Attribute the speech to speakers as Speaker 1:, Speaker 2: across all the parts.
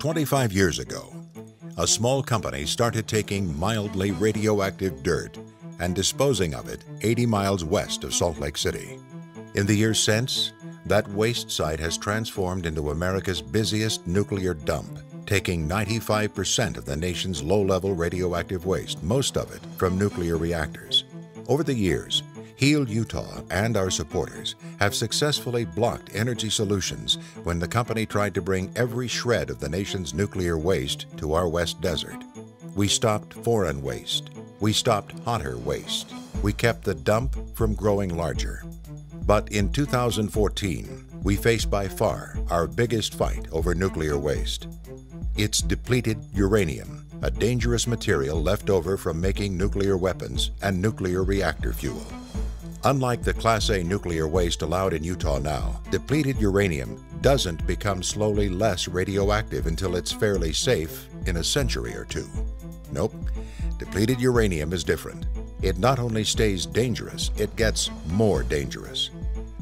Speaker 1: 25 years ago, a small company started taking mildly radioactive dirt and disposing of it 80 miles west of Salt Lake City. In the years since, that waste site has transformed into America's busiest nuclear dump, taking 95% of the nation's low-level radioactive waste, most of it from nuclear reactors. Over the years, Heal Utah and our supporters have successfully blocked Energy Solutions when the company tried to bring every shred of the nation's nuclear waste to our West Desert. We stopped foreign waste. We stopped hotter waste. We kept the dump from growing larger. But in 2014, we faced by far our biggest fight over nuclear waste. It's depleted uranium, a dangerous material left over from making nuclear weapons and nuclear reactor fuel. Unlike the Class A nuclear waste allowed in Utah now, depleted uranium doesn't become slowly less radioactive until it's fairly safe in a century or two. Nope, depleted uranium is different. It not only stays dangerous, it gets more dangerous.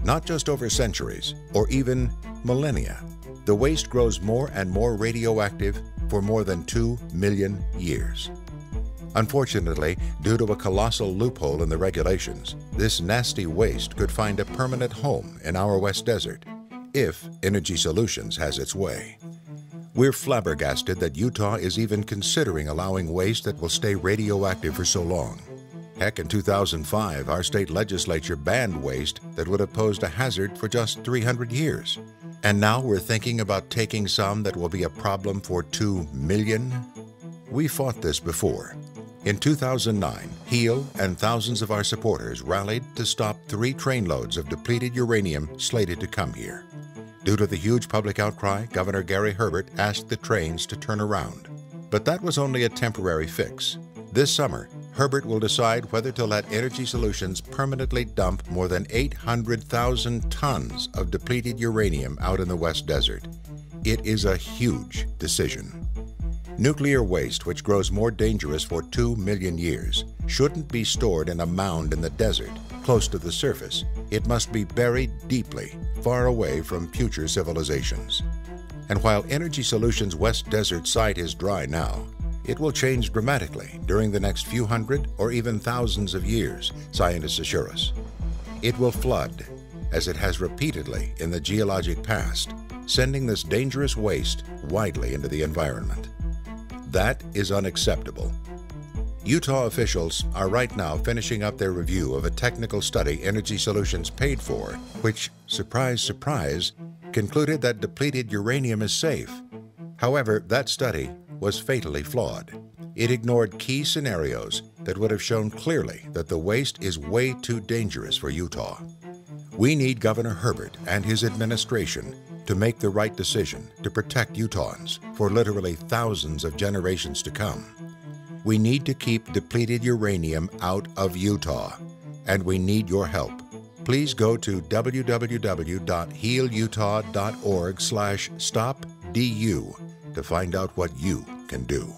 Speaker 1: Not just over centuries, or even millennia. The waste grows more and more radioactive for more than two million years. Unfortunately, due to a colossal loophole in the regulations, this nasty waste could find a permanent home in our West Desert if Energy Solutions has its way. We're flabbergasted that Utah is even considering allowing waste that will stay radioactive for so long. Heck, in 2005, our state legislature banned waste that would have posed a hazard for just 300 years. And now we're thinking about taking some that will be a problem for 2 million? We fought this before, in 2009, HEAL and thousands of our supporters rallied to stop three trainloads of depleted uranium slated to come here. Due to the huge public outcry, Governor Gary Herbert asked the trains to turn around. But that was only a temporary fix. This summer, Herbert will decide whether to let Energy Solutions permanently dump more than 800,000 tons of depleted uranium out in the West Desert. It is a huge decision. Nuclear waste, which grows more dangerous for two million years, shouldn't be stored in a mound in the desert, close to the surface. It must be buried deeply, far away from future civilizations. And while Energy Solutions West Desert site is dry now, it will change dramatically during the next few hundred or even thousands of years, scientists assure us. It will flood, as it has repeatedly in the geologic past, sending this dangerous waste widely into the environment. That is unacceptable. Utah officials are right now finishing up their review of a technical study Energy Solutions paid for, which, surprise, surprise, concluded that depleted uranium is safe. However, that study was fatally flawed. It ignored key scenarios that would have shown clearly that the waste is way too dangerous for Utah. We need Governor Herbert and his administration to make the right decision to protect Utahns for literally thousands of generations to come. We need to keep depleted uranium out of Utah, and we need your help. Please go to www.healutah.org slash stopdu to find out what you can do.